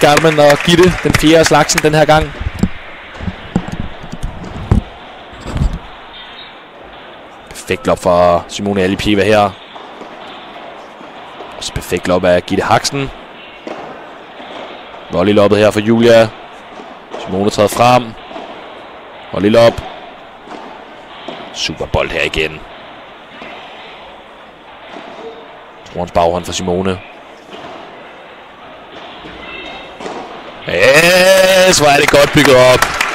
Gartman og Gitte, den fjerde af slagsen den her gang. Perfekt lop for Simone Alipiva her. Også perfekt lop af Gitte Haksen. Volleyloppet her for Julia. Simone træder frem. Volleylop. Super bold her igen. Trons baghånd for Simone. Yes, hvor er det godt bygget op.